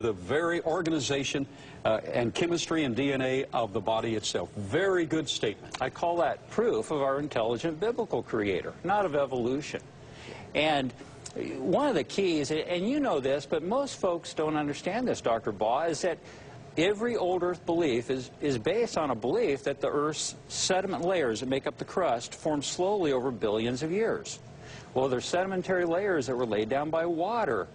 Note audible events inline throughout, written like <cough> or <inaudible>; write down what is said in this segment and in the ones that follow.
the very organization uh, and chemistry and DNA of the body itself. Very good statement. I call that proof of our intelligent biblical creator, not of evolution. And one of the keys, and you know this, but most folks don't understand this, Dr. Baugh, is that every old Earth belief is, is based on a belief that the Earth's sediment layers that make up the crust form slowly over billions of years. Well, there's sedimentary layers that were laid down by water.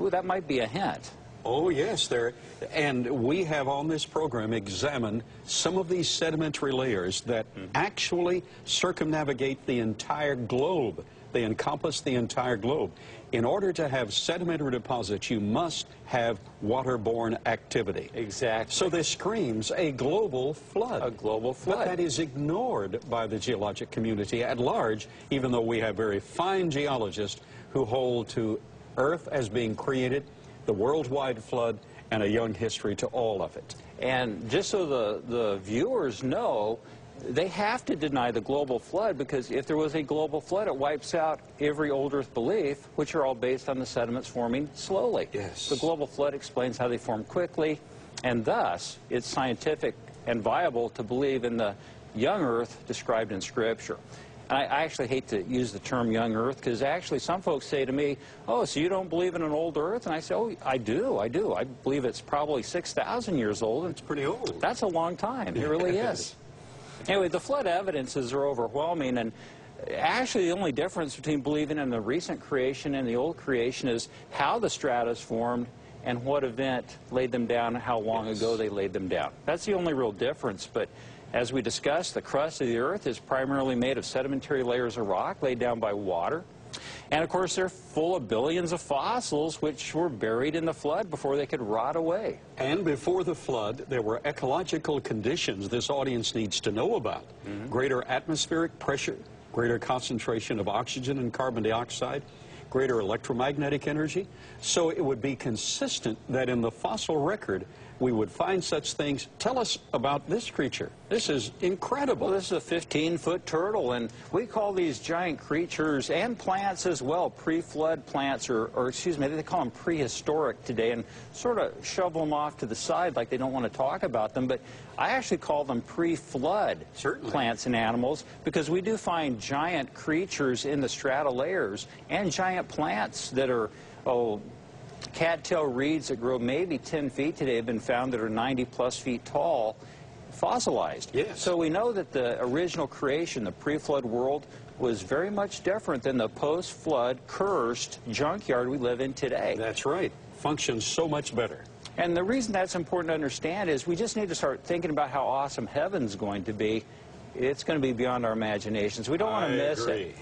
Ooh, that might be a hint. Oh, yes, there. And we have on this program examined some of these sedimentary layers that mm -hmm. actually circumnavigate the entire globe. They encompass the entire globe. In order to have sedimentary deposits, you must have waterborne activity. Exactly. So this screams a global flood. A global flood. But that is ignored by the geologic community at large, even though we have very fine geologists who hold to Earth as being created the worldwide flood, and a young history to all of it. And just so the, the viewers know, they have to deny the global flood because if there was a global flood, it wipes out every old Earth belief, which are all based on the sediments forming slowly. Yes. The global flood explains how they form quickly, and thus it's scientific and viable to believe in the young Earth described in Scripture. I, I actually hate to use the term young earth because actually some folks say to me, oh, so you don't believe in an old earth? And I say, oh, I do, I do. I believe it's probably 6,000 years old. It's pretty old. That's a long time. It really <laughs> is. Anyway, the flood evidences are overwhelming, and actually the only difference between believing in the recent creation and the old creation is how the stratus formed and what event laid them down, and how long yes. ago they laid them down. That's the only real difference, but as we discussed, the crust of the Earth is primarily made of sedimentary layers of rock laid down by water. And of course, they're full of billions of fossils which were buried in the flood before they could rot away. And before the flood, there were ecological conditions this audience needs to know about. Mm -hmm. Greater atmospheric pressure, greater concentration of oxygen and carbon dioxide, greater electromagnetic energy. So it would be consistent that in the fossil record, we would find such things. Tell us about this creature. This is incredible. Well, this is a 15-foot turtle, and we call these giant creatures and plants as well pre-flood plants, or, or excuse me, they call them prehistoric today, and sort of shovel them off to the side like they don't want to talk about them. But I actually call them pre-flood plants and animals because we do find giant creatures in the strata layers and giant plants that are, oh, cattail reeds that grow maybe 10 feet today have been found that are 90 plus feet tall, fossilized. Yes. So we know that the original creation, the pre-flood world, was very much different than the post-flood cursed junkyard we live in today. That's right. Functions so much better. And the reason that's important to understand is we just need to start thinking about how awesome heaven's going to be. It's going to be beyond our imaginations. We don't want to miss agree. it.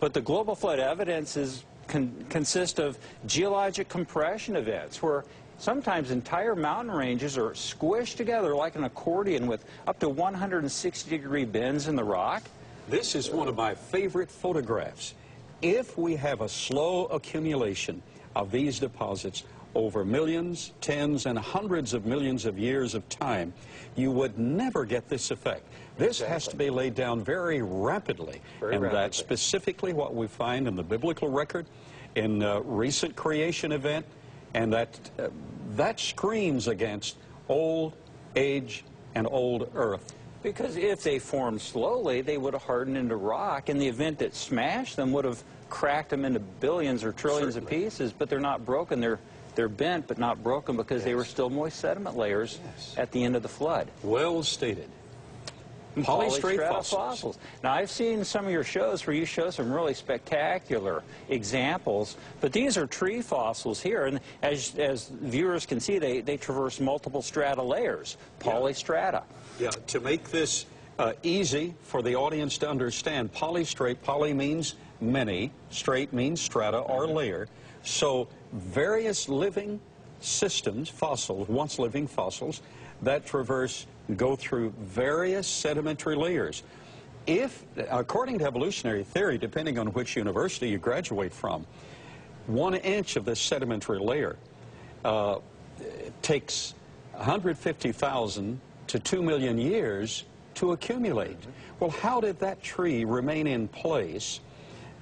But the global flood evidence is con consist of geologic compression events where sometimes entire mountain ranges are squished together like an accordion with up to 160 degree bends in the rock. This is one of my favorite photographs. If we have a slow accumulation of these deposits over millions, tens, and hundreds of millions of years of time, you would never get this effect. This exactly. has to be laid down very rapidly. Very and rapidly. that's specifically what we find in the biblical record, in uh, recent creation event, and that, uh, that screams against old age and old earth. Because if they formed slowly, they would have hardened into rock, and the event that smashed them would have cracked them into billions or trillions Certainly. of pieces, but they're not broken. They're they're bent but not broken because yes. they were still moist sediment layers yes. at the end of the flood. Well stated. Polystrate fossils. fossils. Now, I've seen some of your shows where you show some really spectacular examples, but these are tree fossils here, and as, as viewers can see, they, they traverse multiple strata layers, polystrata. Yeah, yeah. to make this uh, easy for the audience to understand, polystrate, poly means many, strate means strata or mm-hmm. layer, so various living systems, fossils, once living fossils, that traverse, go through various sedimentary layers. If, according to evolutionary theory, depending on which university you graduate from, one inch of this sedimentary layer uh, takes 150,000 to 2 million years to accumulate. Well, how did that tree remain in place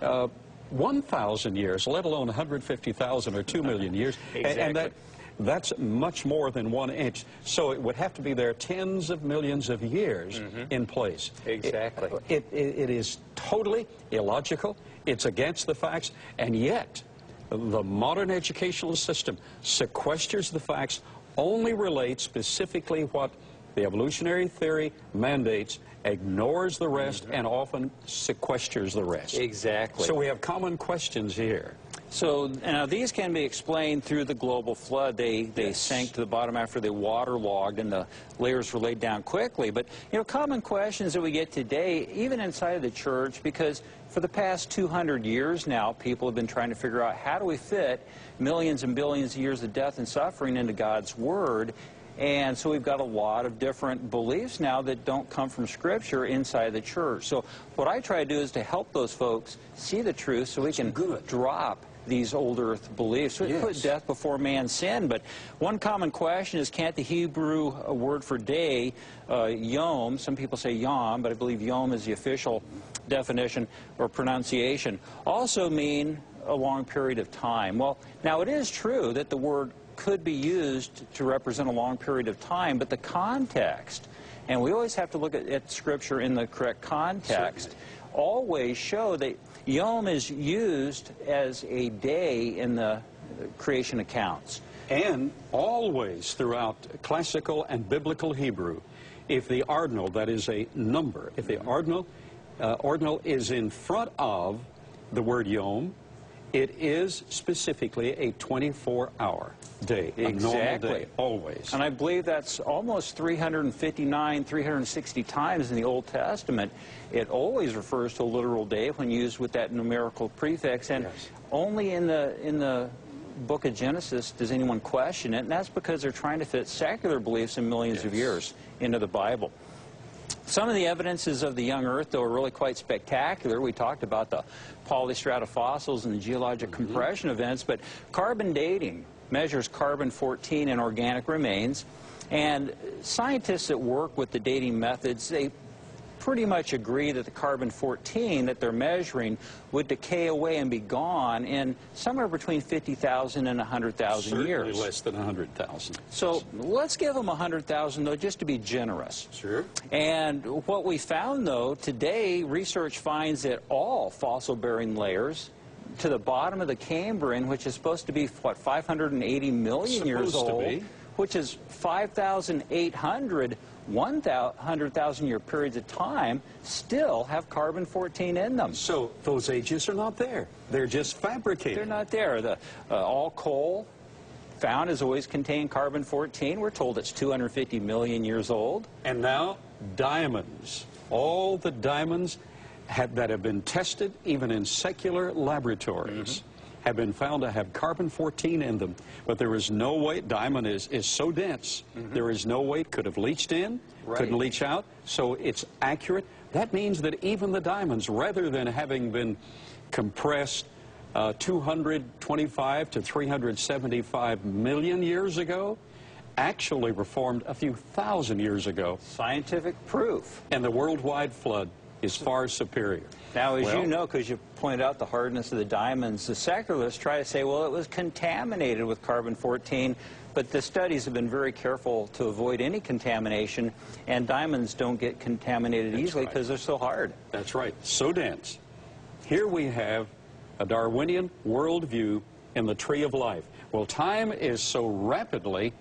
uh, 1,000 years, let alone 150,000 or 2 million years. exactly. And, that, That's much more than one inch. So it would have to be there tens of millions of years in place. Exactly. It, it, it is totally illogical. It's against the facts. And yet, the modern educational system sequesters the facts, only relates specifically what the evolutionary theory mandates, ignores the rest, and often sequesters the rest. Exactly. So we have common questions here. So now these can be explained through the global flood. They they Yes. sank to the bottom after they waterlogged and the layers were laid down quickly. But you know, common questions that we get today, even inside of the church, because for the past 200 years now, people have been trying to figure out how do we fit millions and billions of years of death and suffering into God's Word. And so we've got a lot of different beliefs now that don't come from Scripture inside the church. So what I try to do is to help those folks see the truth so we can good. drop these old earth beliefs. We put death before man's sin. But one common question is can't the Hebrew uh, word for day, uh, yom, some people say yom, but I believe yom is the official definition or pronunciation, also mean a long period of time? Well, now it is true that the word could be used to represent a long period of time, but the context, and we always have to look at, at Scripture in the correct context, always show that Yom is used as a day in the creation accounts. And always throughout classical and biblical Hebrew, if the ordinal, that is a number, if the ordinal, uh, ordinal is in front of the word yom, it is specifically a 24-hour day, Exactly. day, always. And I believe that's almost 359, 360 times in the Old Testament. It always refers to a literal day when used with that numerical prefix. And Yes. only in the, in the book of Genesis does anyone question it. And that's because they're trying to fit secular beliefs in millions of years into the Bible. Some of the evidences of the young Earth, though, are really quite spectacular. We talked about the polystrata fossils and the geologic mm-hmm. compression events, but carbon dating measures carbon-14 in organic remains, and scientists that work with the dating methods, they pretty much agree that the carbon-14 that they're measuring would decay away and be gone in somewhere between 50,000 and 100,000 years. Certainly years. less than 100,000. So let's give them 100,000, though, just to be generous. Sure. And what we found, though, today, research finds that all fossil-bearing layers to the bottom of the Cambrian, which is supposed to be, what, 580 million years Supposed to old, be. which is 5,800 100,000 year periods of time, still have carbon-14 in them. So those ages are not there. They're just fabricated. They're not there. The, uh, all coal found has always contained carbon-14. We're told it's 250 million years old. And now, diamonds. All the diamonds have, that have been tested, even in secular laboratories, have been found to have carbon-14 in them. But there is no way, diamond is, is so dense, there is no way it could have leached in, Right. couldn't leach out, so it's accurate. That means that even the diamonds, rather than having been compressed uh, 225 to 375 million years ago, actually were formed a few thousand years ago, Scientific proof. and the worldwide flood is far superior. Now, as Well- you know, because you pointed out the hardness of the diamonds, the secularists try to say, well, it was contaminated with carbon-14, but the studies have been very careful to avoid any contamination, and diamonds don't get contaminated easily right. because they're so hard. That's right, so dense. Here we have a Darwinian worldview in the tree of life. Well, time is so rapidly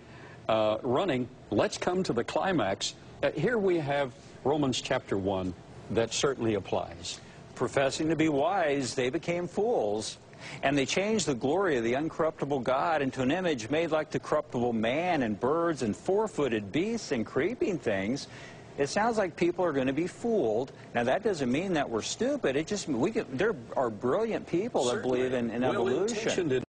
uh, running. Let's come to the climax. Uh, here we have Romans chapter 1 that certainly applies. Professing to be wise, they became fools, and they changed the glory of the uncorruptible God into an image made like the corruptible man and birds and four-footed beasts and creeping things. It sounds like people are going to be fooled. Now, that doesn't mean that we're stupid. It just we there are brilliant people that believe in, in evolution.